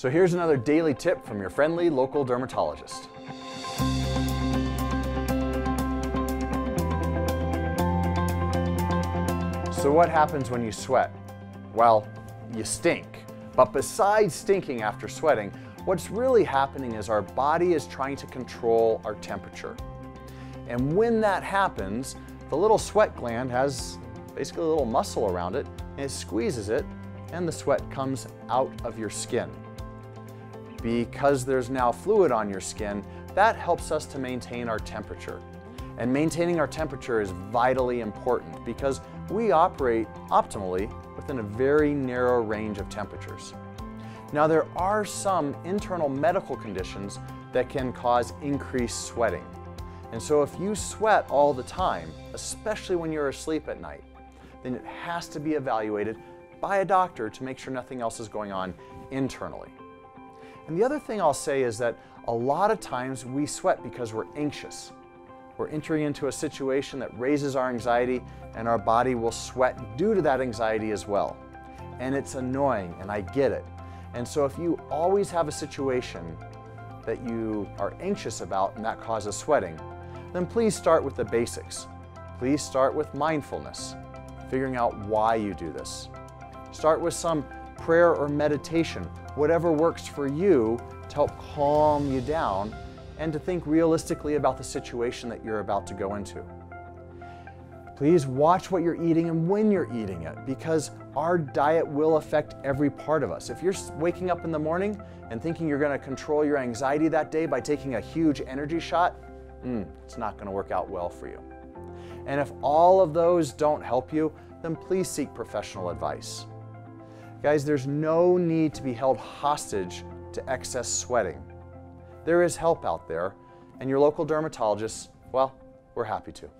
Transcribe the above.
So here's another daily tip from your friendly local dermatologist. So what happens when you sweat? Well, you stink. But besides stinking after sweating, what's really happening is our body is trying to control our temperature. And when that happens, the little sweat gland has basically a little muscle around it, and it squeezes it, and the sweat comes out of your skin. Because there's now fluid on your skin, that helps us to maintain our temperature. And maintaining our temperature is vitally important because we operate optimally within a very narrow range of temperatures. Now there are some internal medical conditions that can cause increased sweating. And so if you sweat all the time, especially when you're asleep at night, then it has to be evaluated by a doctor to make sure nothing else is going on internally. And the other thing I'll say is that a lot of times we sweat because we're anxious. We're entering into a situation that raises our anxiety and our body will sweat due to that anxiety as well. And it's annoying and I get it. And so if you always have a situation that you are anxious about and that causes sweating, then please start with the basics. Please start with mindfulness, figuring out why you do this. Start with some prayer or meditation, whatever works for you to help calm you down and to think realistically about the situation that you're about to go into. Please watch what you're eating and when you're eating it because our diet will affect every part of us. If you're waking up in the morning and thinking you're going to control your anxiety that day by taking a huge energy shot, mm, it's not going to work out well for you. And if all of those don't help you, then please seek professional advice. Guys, there's no need to be held hostage to excess sweating. There is help out there, and your local dermatologist, well, we're happy to.